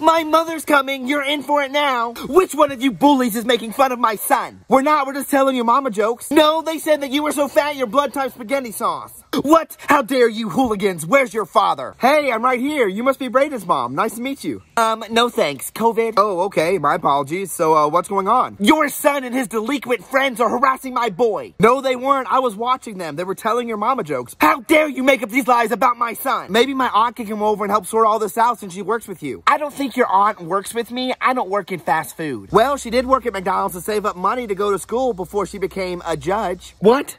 My mother's coming. You're in for it now. Which one of you bullies is making fun of my son? We're not. We're just telling your mama jokes. No, they said that you were so fat your blood type spaghetti sauce. What? How dare you hooligans? Where's your father? Hey, I'm right here. You must be Brayden's mom. Nice to meet you. Um, no thanks. COVID. Oh, okay. My apologies. So, uh, what's going on? Your son and his delinquent friends are harassing my boy. No, they weren't. I was watching them. They were telling your mama jokes. How dare you make up these lies about my son? Maybe my aunt can come over and help sort all this out since she works with you. I don't think your aunt works with me. I don't work in fast food. Well, she did work at McDonald's to save up money to go to school before she became a judge. What?